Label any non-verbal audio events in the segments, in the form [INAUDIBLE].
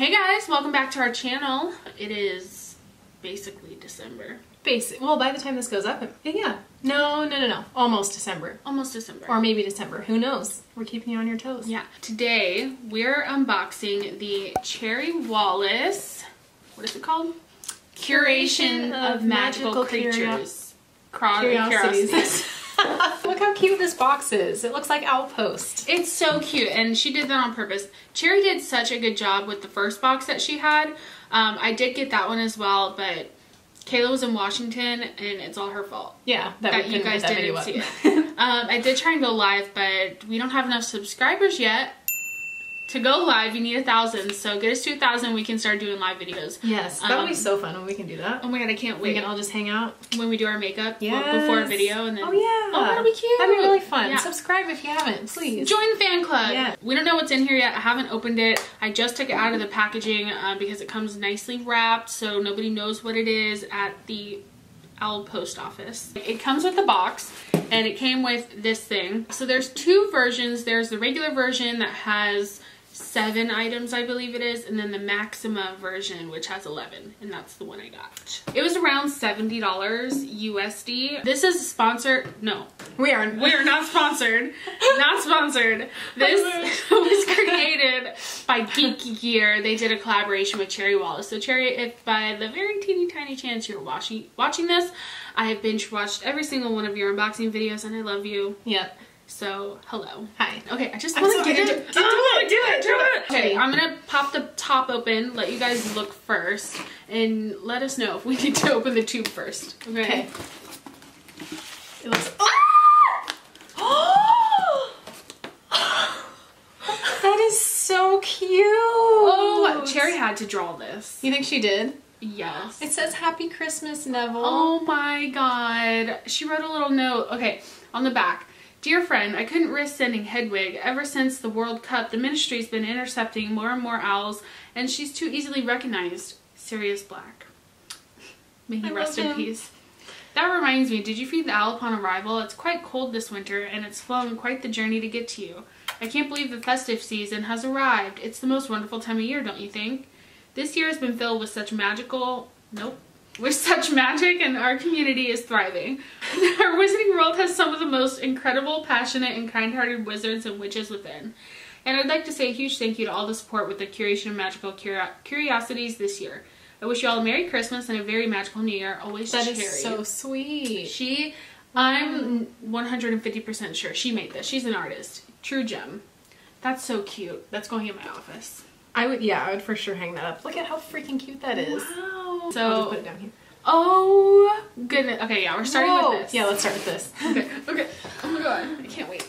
Hey guys, welcome back to our channel. It is basically December. Basic. Well, by the time this goes up, yeah. No, no, no, no. Almost December. Almost December. Or maybe December. Who knows? We're keeping you on your toes. yeah. Today we're unboxing the Cherry Wallis. What is it called? Curation of, magical, magical curio- creatures. Curiosities. [LAUGHS] [LAUGHS] Look how cute this box is. It looks like Owl Post. It's so cute, and she did that on purpose. Cherry did such a good job with the first box that she had. Um, I did get that one as well, but Kayla was in Washington, and it's all her fault. Yeah, that, that you guys didn't see it. [LAUGHS] um, I did try and go live, but we don't have enough subscribers yet. To go live, you need a thousand. So get us to a thousand, we can start doing live videos. yes, that would Um, be so fun when we can do that. Oh my god, I can't we wait can all just hang out. when we do our makeup Yes. before a video, and then Oh yeah. oh that'll be cute. That'd be really fun. Yeah. Subscribe if you haven't, please. Join the fan club. Yeah. We don't know what's in here yet. I haven't opened it. I just took it out of the packaging uh, because it comes nicely wrapped, so nobody knows what it is at the Owl Post Office. It comes with a box, and it came with this thing. So there's two versions. There's the regular version that has seven items, I believe it is, and then the Maxima version, which has 11, and that's the one I got. It was around $70 USD. This is sponsored, no, we are. we are not sponsored. not sponsored. [LAUGHS] This [LAUGHS] was created by Geeky Gear. They did a collaboration with Cherry Wallis. So Cherry, if by the very teeny tiny chance you're watching watching this, I have binge watched every single one of your unboxing videos and I love you. Yep. So hello. Hi. Okay, I just want to get into Do it, oh, do it, do it. Okay, Okay. I'm gonna pop the top open, let you guys look first, and let us know if we [LAUGHS] need to open the tube first. Okay. Okay. It looks. Oh! [GASPS] [GASPS] that is so cute. Oh, Cherry had to draw this. You think she did? Yes. It says Happy Christmas, Neville. Oh my god. She wrote a little note. Okay, on the back. Dear friend, I couldn't risk sending Hedwig. Ever since the World Cup, the ministry's been intercepting more and more owls, and she's too easily recognized. Sirius Black. May he I rest in him. peace. That reminds me, did you feed the owl upon arrival? It's quite cold this winter, and it's flown quite the journey to get to you. I can't believe the festive season has arrived. It's the most wonderful time of year, don't you think? This year has been filled with such magical. Nope. With such magic, and our community is thriving. [LAUGHS] our wizarding world has some of the most incredible, passionate, and kind hearted wizards and witches within. And I'd like to say a huge thank you to all the support with the curation of magical curio- curiosities this year. I wish you all a Merry Christmas and a very magical New Year. Always that is so sweet. She, I'm 150% sure she made this. She's an artist. True gem. That's so cute. That's going in my office. I would, yeah, I would for sure hang that up. Look at how freaking cute that is. Wow. So, put it down here. oh goodness. Okay, yeah, we're starting Whoa. with this. Yeah, let's start with this. [LAUGHS] Okay. Okay. Oh my god, I can't wait.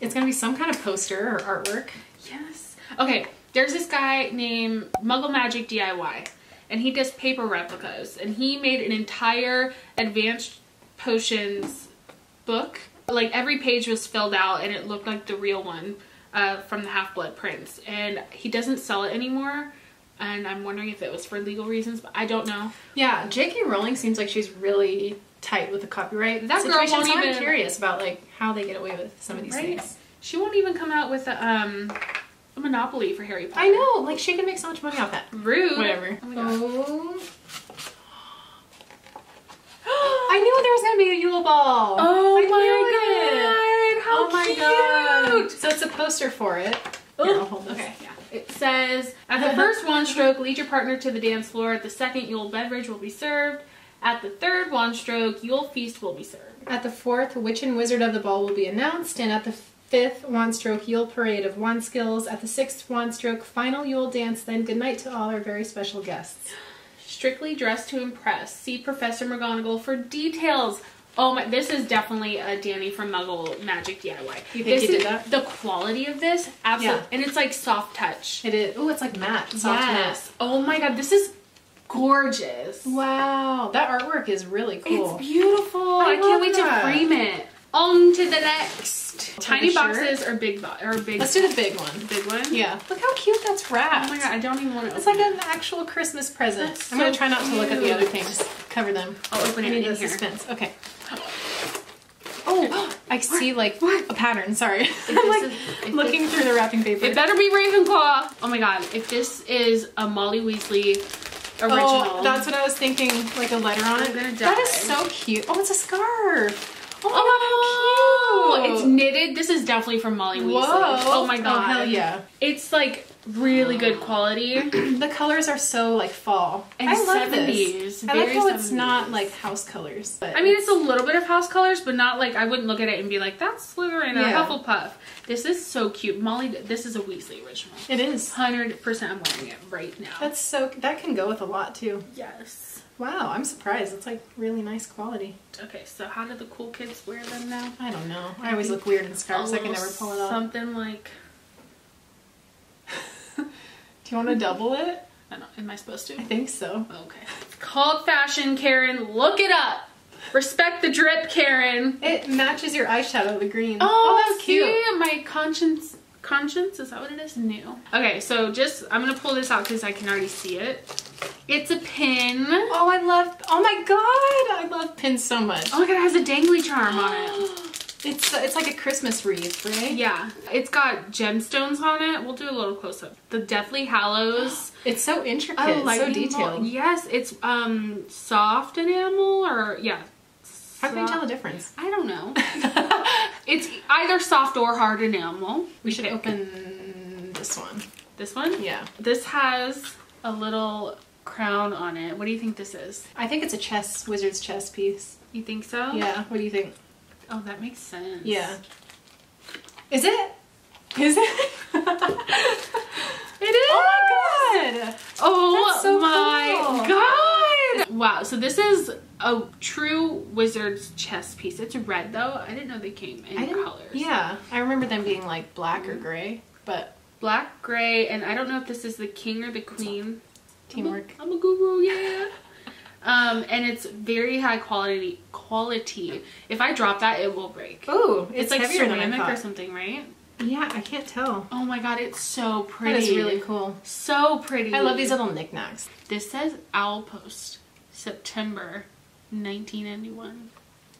It's gonna be some kind of poster or artwork. Yes. Okay, there's this guy named Muggle Magic DIY, and he does paper replicas, and he made an entire advanced potions book. Like every page was filled out, and it looked like the real one uh, from the Half Blood Prince. And he doesn't sell it anymore. And I'm wondering if it was for legal reasons, but I don't know. Yeah, J.K. Rowling seems like she's really tight with the copyright. That girl won't so I'm curious about like how they get away with some of these Right? things. She won't even come out with a, um, a monopoly for Harry Potter. I know, like she can make so much money off that. Rude. Whatever. Oh my god. [GASPS] I knew there was gonna be a Yule ball. [GASPS] Oh I my knew it. god! How oh my cute! god! So it's a poster for it. Here, I'll hold this. Okay, yeah. It says, at the first wand stroke, lead your partner to the dance floor. At the second, Yule beverage will be served. At the third wand stroke, Yule feast will be served. At the fourth, Witch and Wizard of the Ball will be announced, and at the fifth wand stroke, Yule Parade of Wand Skills. At the sixth wand stroke, final Yule Dance. Then good night to all our very special guests. Strictly dressed to impress. See Professor McGonagall for details. Oh my, this is definitely a Danny from Muggle Magic DIY. You think this did that? The quality of this, absolutely. Yeah. And it's like soft touch. It is. Oh, it's like matte. Soft yes. Oh my god, this is gorgeous. Wow, that artwork is really cool. It's beautiful. I I, can't wait that. to frame it. On to the next. Tiny shirt? boxes or big bo- or big Let's do the big one. big one. Yeah. Look how cute that's wrapped. Oh my god, I don't even want to. It's like an actual Christmas present. That's I'm gonna try not to look at the other things. Cover them. I'll open it in the here. suspense. Okay. Oh, [GASPS] I see like What? a pattern. Sorry, [LAUGHS] I'm like is- looking this- through the wrapping paper. It better be Ravenclaw. Oh my god, if this is a Molly Weasley oh, original. Oh, that's what I was thinking. Like a letter on it. That is so cute. Oh, it's a scarf. Oh my Oh, god, how oh, cute! it's knitted. This is definitely from Molly Weasley. Whoa! Oh my oh, god. hell yeah! It's like really good quality. [CLEARS THROAT] The colors are so like fall. And I love 70s, this. I like how it's not like house colors. But I mean, it's a little bit of house colors, but not like I wouldn't look at it and be like, "That's Slytherin or Yeah. Hufflepuff." This is so cute, Molly. This is a Weasley original. it is. Hundred percent, I'm wearing it right now. That's so. That can go with a lot too. yes. Wow, I'm surprised. It's like really nice quality. Okay, so how do the cool kids wear them now? I don't know. I always look weird in scarves. I can never pull it off. Something like [LAUGHS] Do you want to double it? I don't. Am I supposed to? I think so. Oh, okay. It's called fashion, Karen. Look it up. Respect the drip, Karen. It matches your eyeshadow, the green. Oh, oh that's cute. My conscience. Conscience is that what it is? New. Okay, so just I'm gonna pull this out because I can already see it. It's a pin. Oh Oh, I love. Oh my god, I love pins so much. Oh my god, it has a dangly charm on it. [GASPS] [GASPS] [GASPS] It's it's like a Christmas wreath, right? Yeah, it's got gemstones on it. We'll do a little close up. The Deathly Hallows. [GASPS] It's so intricate, a so bolt. detailed. Yes, it's um soft enamel or yeah. How can you tell the difference? I don't know. [LAUGHS] It's either soft or hard enamel. We should open this one. this one. Yeah. This has a little crown on it. What do you think this is? I think it's a chess, wizard's chess piece. You think so? Yeah. What do you think? Oh, that makes sense. Yeah. Is it? Is it? It is. oh my god! Oh so my cool. god! Wow, so this is a true wizard's chess piece. It's red though. I didn't know they came in colors. Yeah, I remember them being like black or mm-hmm. gray, but Black, gray, and I don't know if this is the king or the queen. teamwork. I'm a, I'm a guru, yeah. Um, and it's very high quality. Quality. If I drop that, it will break. Ooh, It's, it's, like heavier than I ceramic or something, right? Yeah, I can't tell. Oh my god, it's so pretty. That is really cool. So pretty. I love these little knickknacks. This says Owl Post, September 1991.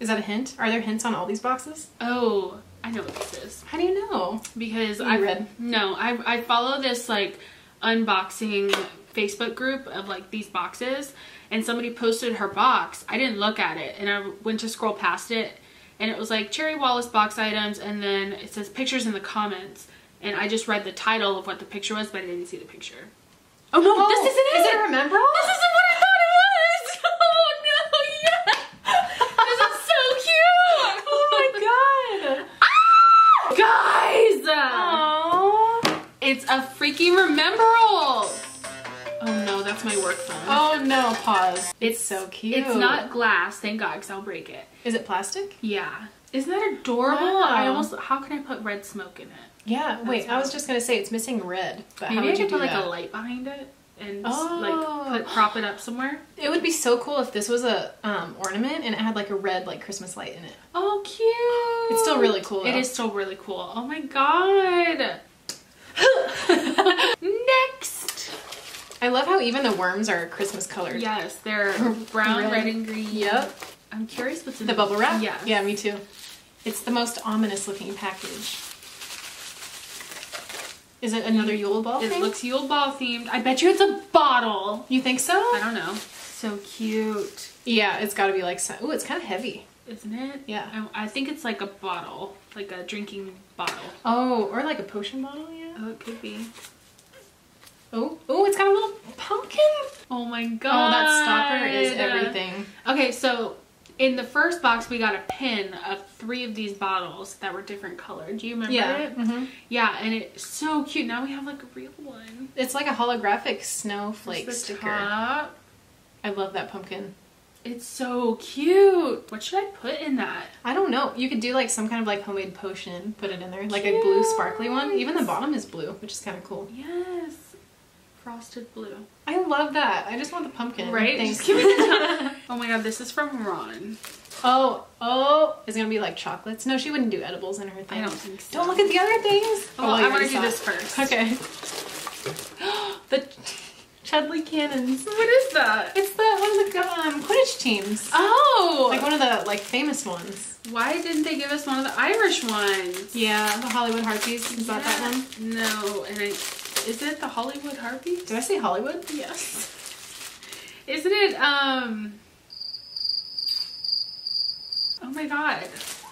Is that a hint? Are there hints on all these boxes? Oh, I know what this is How do you know? because I read? No, I I follow this like unboxing Facebook group of like these boxes, and somebody posted her box. I didn't look at it, and I went to scroll past it, and it was like Cherry Wallis box items, and then it says pictures in the comments, and I just read the title of what the picture was, but I didn't see the picture. Oh no, oh, this isn't it. Is it remember? This isn't what I thought it was. [LAUGHS] Oh no, yeah. This is so cute. [LAUGHS] Oh my god! Ah! Guys! Aww. It's a freaking remembrall. Oh no, that's my work phone. Oh no, pause. It's so cute. It's not glass, thank God, because I'll break it. Is it plastic? Yeah. Isn't that adorable? Wow. I almost, how can I put red smoke in it? Yeah. Wait, That's I was just gonna say it's missing red, but how Maybe I would you could do put like a light behind it and just, Oh. like put prop it up somewhere. It would be so cool if this was a um, ornament and it had like a red like Christmas light in it. Oh, cute. It's still really cool, It though. is still really cool. Oh my god. [LAUGHS] [LAUGHS] Next. I love how even the worms are Christmas colored. Yes, they're [LAUGHS] brown, Red. red, and green. Yep. I'm curious what's in The bubble wrap? Yes. Yeah, me too. It's the most ominous looking package. Is it another Yule Ball It thing? looks Yule Ball themed. I bet you it's a bottle. you think so? I don't know. So cute, Yeah, it's got to be like. so- Ooh, it's kind of heavy. isn't it? Yeah. I, I think it's like a bottle, like a drinking bottle. Oh, or like a potion bottle. Yeah. Oh, it could be. Oh, oh, it's got a little pumpkin. Oh my god. Oh, that stopper is everything. Okay, so in the first box we got a pin of three of these bottles that were different colored. Do you remember Yeah. it? hmm Yeah, and it's so cute. Now we have like a real one. It's like a holographic snowflake sticker. top. I love that pumpkin. It's so cute. What should I put in that? I don't know. You could do like some kind of like homemade potion, put it in there, like a blue sparkly one. Even the bottom is blue, which is kind of cool. Yes. Frosted blue. I love that. I just want the pumpkin. Right? Thanks. Just give me the. [LAUGHS] Oh my god, this is from Ron. oh, oh, is it gonna be like chocolates? No, she wouldn't do edibles in her thing. I don't think so. Don't look at the other things. Oh, well, I you want to do this first. Okay. [GASPS] the Chudley Cannons. What is that? It's the one of the um, Quidditch teams. Oh! Like one of the like famous ones. Why didn't they give us one of the Irish ones? Yeah, the Hollywood Harpies. Is that that one? No, and I, is it the Hollywood Harpy? Did I say Hollywood? Yes. Isn't it, um... Oh my god.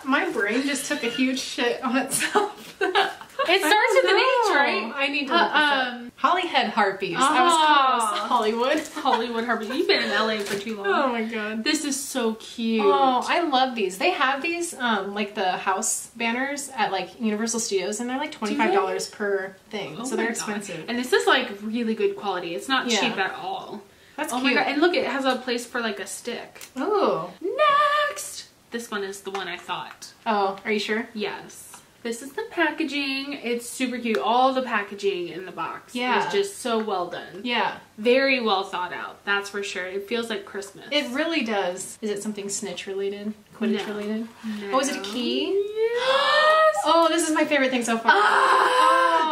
My brain just took a huge shit on itself. It [LAUGHS] starts with an H, right? I need to Uh, look this up. um, Holyhead Harpies. I was Oh. close. [LAUGHS] Hollywood. [LAUGHS] Hollywood Harpies. You've been in LA for too long. Oh my god. This is so cute. Oh, I love these. They have these, um, like the house banners at like Universal Studios, and they're like twenty five dollars per thing, Oh so they're God. expensive. And this is like really good quality. It's not Yeah. cheap at all. That's oh cute. my god. And look, it has a place for like a stick. Oh, Next! This one is the one I thought. oh, are you sure? Yes. This is the packaging. It's super cute. All the packaging in the box Yeah. is just so well done. Yeah, Very well thought out. That's for sure. It feels like Christmas. it really does. Is it something snitch related? Quidditch No. related? No. Oh, is it a key? Yes! [GASPS] Oh, this is my favorite thing so far. Ah!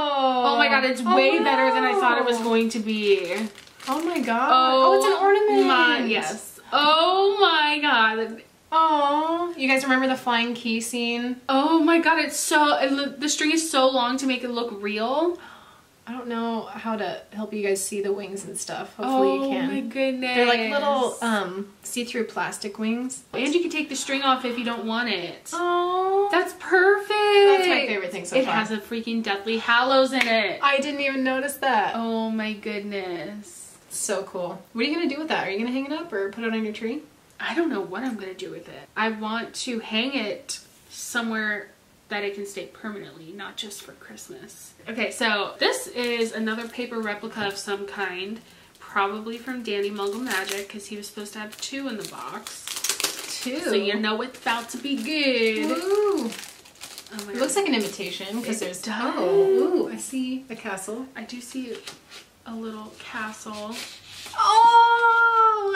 Oh, Oh my god, it's Oh, way better than I thought it was going to be. Oh my god. Oh, it's an ornament. My, yes. Oh my god. Oh, you guys remember the flying key scene? Oh my god, it's so it the string is so long to make it look real. I don't know how to help you guys see the wings and stuff. Hopefully oh you can. Oh my goodness. They're like little um, see-through plastic wings. and you can take the string off if you don't want it. Oh, That's perfect. That's my favorite thing so it far. has a freaking Deathly Hallows in it. I didn't even notice that. oh my goodness. So cool. What are you gonna do with that? Are you gonna hang it up or put it on your tree? I don't know what I'm gonna do with it. I want to hang it somewhere that it can stay permanently, not just for Christmas. Okay, so this is another paper replica of some kind, probably from Danny Muggle Magic, because he was supposed to have two in the box. Two. So you know it's about to be good. Ooh. Oh my It looks like an imitation because there's. Oh, does. Oh, ooh, I see the castle. I do see a little castle. Oh,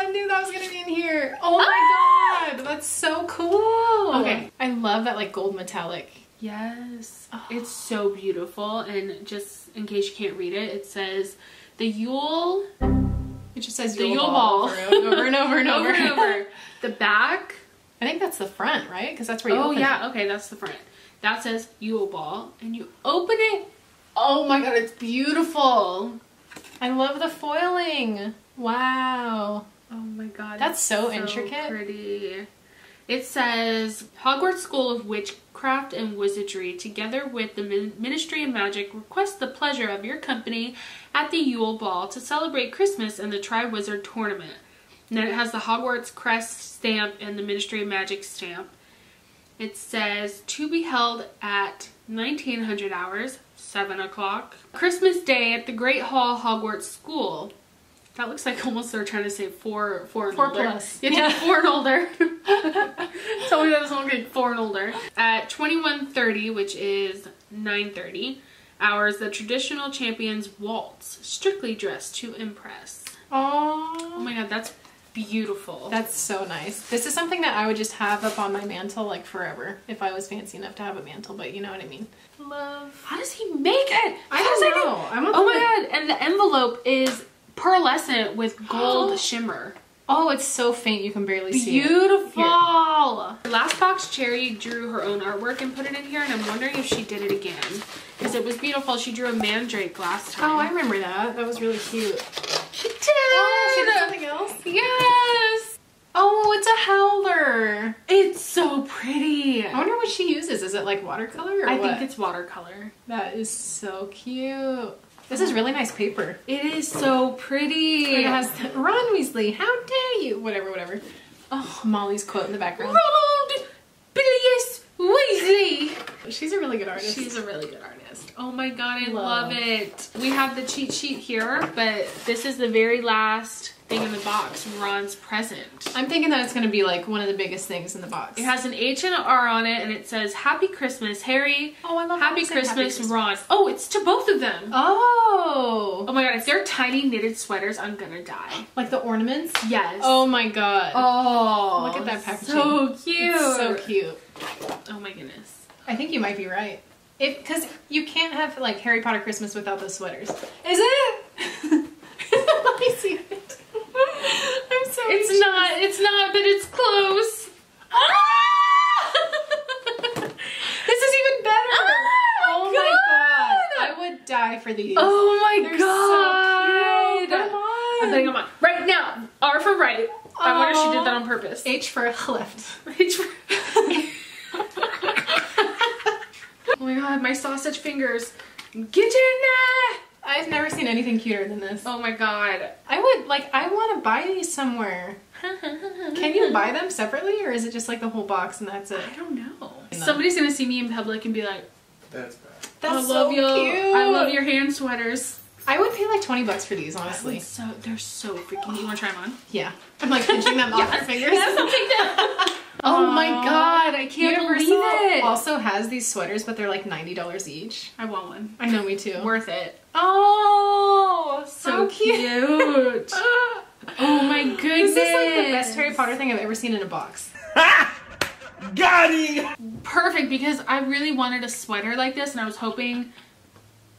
I knew that was gonna be in here. Oh my ah! god, that's so cool. Okay. I love that like gold metallic. Yes. Oh. It's so beautiful. And just in case you can't read it, it says the Yule It just says The Yule Yule Ball Ball. over and over and over and over. [LAUGHS] over and over. The back. I think that's the front, right? Because that's where you Oh yeah, okay, that's the front. That says Yule Ball, and you open it. Oh my god, it's beautiful. I love the foiling. Wow. My god, That's it's so intricate. Pretty. It says Hogwarts School of Witchcraft and Wizardry, together with the Ministry of Magic, request the pleasure of your company at the Yule Ball to celebrate Christmas and the Triwizard Tournament. And then it has the Hogwarts crest stamp and the Ministry of Magic stamp. It says to be held at 1900 hours, 7 o'clock, Christmas Day at the Great Hall Hogwarts School. That looks like almost they're trying to say four, four and Four older. plus. Yeah, Yeah. four and older. [LAUGHS] [LAUGHS] Tell me that doesn't look like four and older. At 21:30, which is 9:30 hours, the traditional champions waltz, strictly dressed to impress. Oh Oh, my god, that's beautiful. that's so nice. This is something that I would just have up on my mantle like forever if I was fancy enough to have a mantle, but you know what I mean. Love. How does he make it? I How don't know. I'm Oh my god, and the envelope is pearlescent with gold [GASPS] shimmer. Oh, it's so faint you can barely see it. Beautiful. Last box Cherry drew her own artwork and put it in here, and I'm wondering if she did it again because it was beautiful. She drew a mandrake last time. Oh, I remember that. That was really cute. she did. Oh, she did something else? Yes. Oh, it's a howler. It's so pretty. I wonder what she uses. Is it like watercolor or I what? think it's watercolor. That is so cute. This is really nice paper. It is so pretty. It has the, Ron Weasley, how dare you? Whatever, whatever. oh, Molly's quote in the background. Ronald Bilius Weasley. She's a really good artist. She's a really good artist. Oh my god, I Love. love it. We have the cheat sheet here, but this is the very last thing in the box, Ron's present. I'm thinking that it's going to be like one of the biggest things in the box. It has an H and an R on it, and it says Happy Christmas, Harry. oh, I love Happy it said Christmas, Christmas. Ron. Oh, it's to both of them. Oh, Oh my god, if they're tiny knitted sweaters, I'm gonna die. like the ornaments. Yes. Oh my god. Oh. Look at that packaging. So cute. It's so cute. Oh my goodness. I think you might be right. If because you can't have like Harry Potter Christmas without those sweaters. Is it? Let me see it. I'm so. It's not, it's not, but it's close. Ah! I'm putting them on right now. R for right. I wonder if she did that on purpose. H for [LAUGHS] left. H for. [LAUGHS] oh my god, my sausage fingers. Get in there! I've never seen anything cuter than this. Oh my god. I would like. I want to buy these somewhere. [LAUGHS] Can you buy them separately, or is it just like the whole box and that's it? I don't know. Somebody's gonna see me in public and be like, That's bad. That's I love so you. cute. I love your hand sweaters. I would pay like twenty bucks for these, honestly. So they're so freaking. You want to try them on? Yeah, I'm like pinching them off [LAUGHS] your fingers. [LAUGHS] [LAUGHS] Oh my god, I can't Universal believe it. also has these sweaters, but they're like ninety dollars each. I want one. I know, me too. Worth it. oh, So cute. oh my goodness. This is like the best Harry Potter thing I've ever seen in a box. Got him! Perfect because I really wanted a sweater like this and I was hoping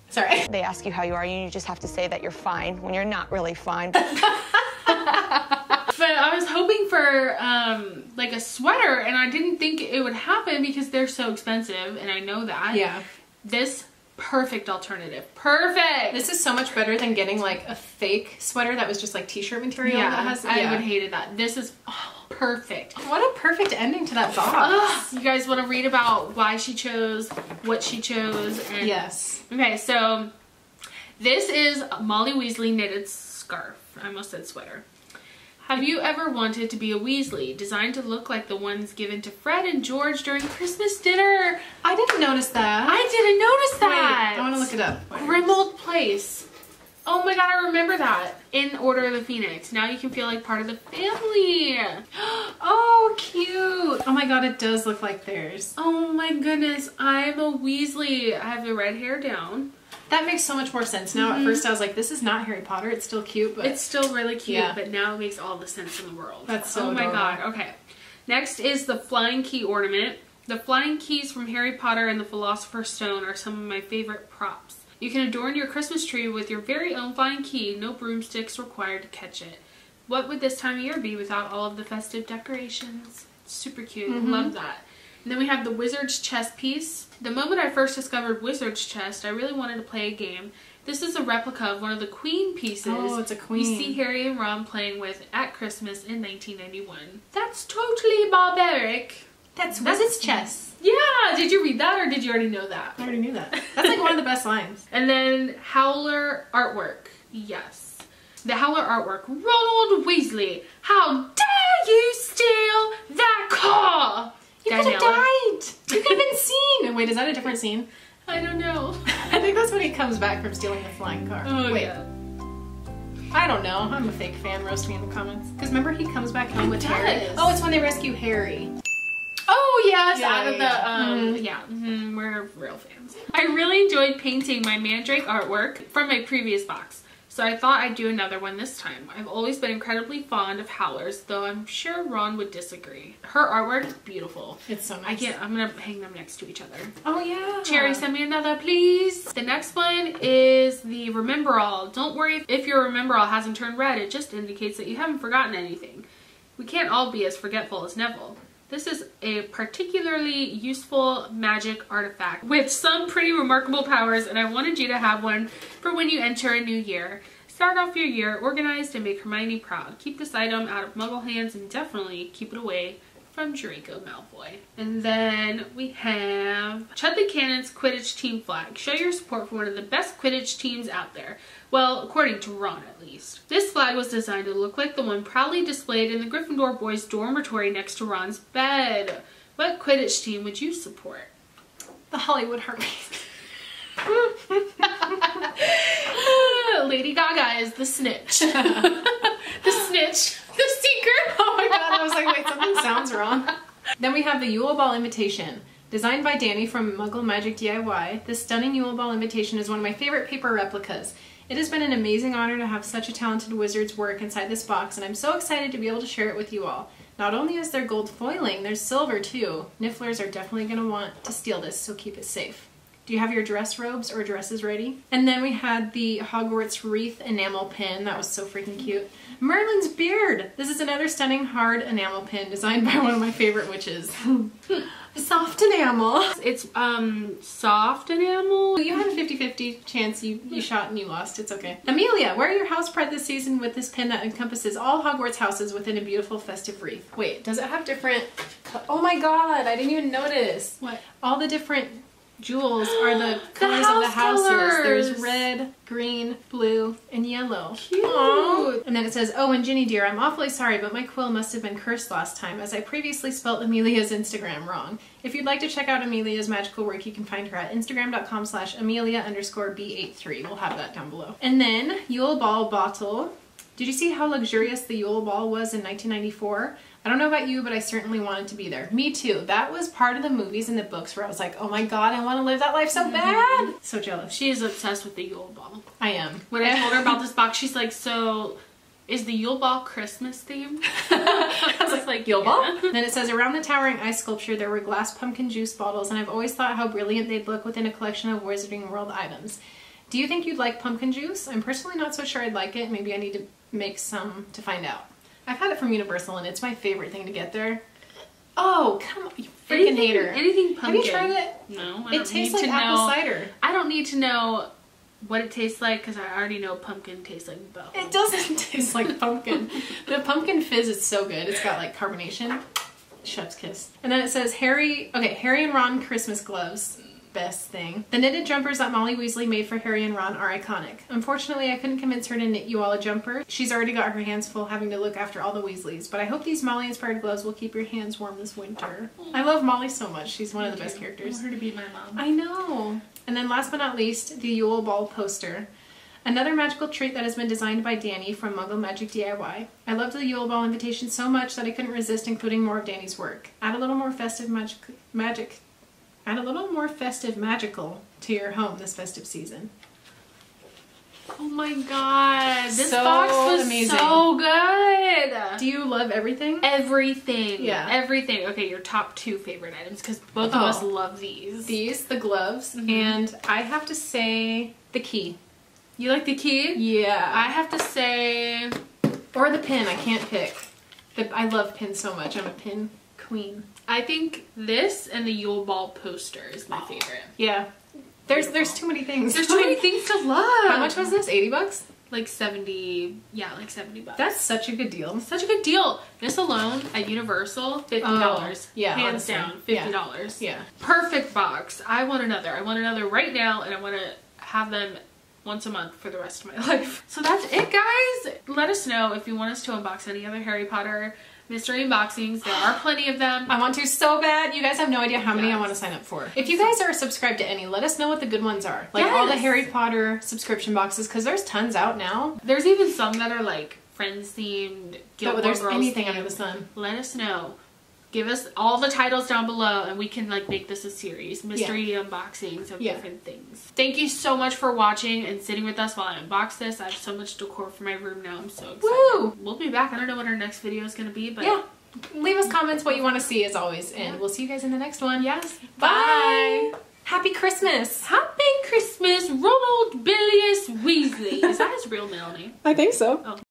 Sorry. [LAUGHS] They ask you how you are, and you just have to say that you're fine when you're not really fine. [LAUGHS] but I was hoping for um like a sweater and I didn't think it would happen because they're so expensive and I know that. Yeah. This perfect alternative. Perfect. This is so much better than getting like a fake sweater that was just like t-shirt material yeah, that has I yeah. would hated that. This is oh, perfect. What a perfect ending to that box. Ugh, you guys want to read about why she chose what she chose and Yes. Okay, so this is Molly Weasley knitted scarf. I almost said sweater. Have you ever wanted to be a Weasley, designed to look like the ones given to Fred and George during Christmas dinner? I didn't notice that. I didn't notice that. Wait, I want to look it up. Grimmauld Place. Oh my god, I remember that. In Order of the Phoenix. Now you can feel like part of the family. [GASPS] Oh, cute. Oh my god, it does look like theirs. Oh my goodness, I'm a Weasley. I have the red hair down. That makes so much more sense now. At mm-hmm. first I was like, this is not Harry Potter. It's still cute, but It's still really cute, Yeah. but now it makes all the sense in the world. That's so Oh my god. Okay. Next is the flying key ornament. The flying keys from Harry Potter and the Philosopher's Stone are some of my favorite props. You can adorn your Christmas tree with your very own flying key, no broomsticks required to catch it. What would this time of year be without all of the festive decorations? Super cute. Mm-hmm. Love that. And then we have the Wizard's chess piece. The moment I first discovered Wizard's chess, I really wanted to play a game. This is a replica of one of the Queen pieces. Oh, it's a We queen. see Harry and Ron playing with at Christmas in 1991. That's totally barbaric. that's Wizard's chess. Yeah, did you read that or did you already know that? I already knew that. [LAUGHS] That's like one of the best lines. And then Howler artwork. Yes. The Howler artwork. Ronald Weasley, how dare you steal that car? You could have died. You could have been [LAUGHS] seen. Wait, is that a different scene? I don't know. [LAUGHS] I think that's when he comes back from stealing the flying car. Oh, Wait, yeah. I don't know. I'm a fake fan. Roast me in the comments. Because remember he comes back home with does. Harry. Oh, it's when they rescue Harry. Oh yes, Yeah, out of the um yeah, mhm, we're real fans. I really enjoyed painting my Mandrake artwork from my previous box. So I thought I'd do another one this time. I've always been incredibly fond of Howlers, though I'm sure Ron would disagree. Her artwork is beautiful. It's so nice. I can't I'm gonna hang them next to each other. Oh yeah. Cherry, send me another, please. The next one is the Remembrall. Don't worry if your Remembrall hasn't turned red. It just indicates that you haven't forgotten anything. We can't all be as forgetful as Neville. This is a particularly useful magic artifact with some pretty remarkable powers, and I wanted you to have one for when you enter a new year. Start off your year organized and make Hermione proud. Keep this item out of muggle hands and definitely keep it away from Draco Malfoy. And then we have Chudley Cannon's Quidditch team flag. Show your support for one of the best Quidditch teams out there. Well, according to Ron at least. This flag was designed to look like the one proudly displayed in the Gryffindor boys' dormitory next to Ron's bed. What Quidditch team would you support? The Hollywood Harpies. [LAUGHS] [LAUGHS] Lady Gaga is the snitch. [LAUGHS] the snitch. The seeker. [LAUGHS] Oh my god, I was like, wait, something sounds wrong. Then we have the Yule Ball invitation. Designed by Danny from Muggle Magic DIY, this stunning Yule Ball invitation is one of my favorite paper replicas. It has been an amazing honor to have such a talented wizard's work inside this box, and I'm so excited to be able to share it with you all. Not only is there gold foiling, there's silver too. Nifflers are definitely going to want to steal this, so keep it safe. Do you have your dress robes or dresses ready? And then we had the Hogwarts wreath enamel pin. That was so freaking cute. Merlin's beard. This is another stunning hard enamel pin designed by one of my favorite witches. [LAUGHS] Soft enamel. It's um soft enamel. You had a 50-50 chance you, you shot and you lost. It's okay. Amelia, wear your house pride this season with this pin that encompasses all Hogwarts houses within a beautiful festive wreath. Wait, does it have different... Oh my god, I didn't even notice. What? All the different jewels are [GASPS] the colors of the house houses. There's red, green, blue, and yellow. Cute. Aw. And then it says, Oh, and Ginny dear, I'm awfully sorry, but my quill must have been cursed last time as I previously spelt Amelia's Instagram wrong. If you'd like to check out Amelia's magical work, you can find her at instagram.com slash amelia underscore b83. We'll have that down below. And then Yule Ball Bottle. Did you see how luxurious the Yule Ball was in 1994? I don't know about you, but I certainly wanted to be there. Me too. That was part of the movies and the books where I was like, oh my god, I want to live that life so mhm. bad. So jealous. She is obsessed with the Yule Ball. I am. When I told her about [LAUGHS] this box, she's like, "So, is the Yule Ball Christmas themed?" [LAUGHS] I was like, Yule Ball? "Yeah." Then it says around the towering ice sculpture there were glass pumpkin juice bottles, and I've always thought how brilliant they'd look within a collection of Wizarding World items. Do you think you'd like pumpkin juice? I'm personally not so sure I'd like it. Maybe I need to make some to find out. I've had it from Universal, and it's my favorite thing to get there. Oh, come on, you freaking Anything- hater! Anything pumpkin. Have you tried it? No, I It tastes need like to apple know. cider. I don't need to know what it tastes like because I already know pumpkin tastes like bone. It doesn't [LAUGHS] taste like pumpkin. the pumpkin fizz is so good. It's got like carbonation. Chef's kiss. And then it says Harry, okay, Harry and Ron Christmas gloves. Best thing. The knitted jumpers that Molly Weasley made for Harry and Ron are iconic. Unfortunately, I couldn't convince her to knit you all a jumper. She's already got her hands full having to look after all the Weasleys, but I hope these Molly inspired gloves will keep your hands warm this winter. I love Molly so much. She's one of the best characters. I want her to be my mom. I know. And then last but not least, the Yule Ball poster. Another magical treat that has been designed by Danny from Muggle Magic DIY. I loved the Yule Ball invitation so much that I couldn't resist including more of Danny's work. Add a little more festive magic, magic, add a little more festive magical to your home this festive season. Oh my god, this So box was amazing. so good. Do you love everything? Everything. Yeah. Everything. Okay, your top two favorite items because both of Oh. us love these. These, the gloves, Mhm. and I have to say the key. You like the key? Yeah. I have to say, or the pin. I can't pick. The, I love pins so much. I'm a pin queen. I think this and the Yule Ball poster is my favorite. Yeah. There's there's too many things. There's too many things to love. How much was this? 80 bucks? Like 70, yeah, like 70 bucks. That's such a good deal. such a good deal. This alone at Universal, $50. Oh, yeah, Hands honestly. down, $50. Yeah. Perfect box. I want another. I want another right now and I want to have them once a month for the rest of my [LAUGHS] life. So that's it, guys. Let us know if you want us to unbox any other Harry Potter mystery unboxings. There are plenty of them. I want to so bad. You guys have no idea how many I want to sign up for. If you guys are subscribed to any, let us know what the good ones are. Like all the Harry Potter subscription boxes, because there's tons out now. There's even some that are like friends themed, Gilmore But there's Girls anything themed. under the sun. Let us know. Give us all the titles down below and we can like make this a series. Mystery unboxings of Yeah. different things. Thank you so much for watching and sitting with us while I unbox this. I have so much decor for my room now. I'm so excited. Woo! We'll be back. I don't know what our next video is gonna be, but Yeah. Leave us comments what you want to see as always, and we'll see you guys in the next one. yes. Bye. Happy Christmas. Happy Christmas, Ronald Bilius Weasley. Is that his real middle name? I think so. Oh.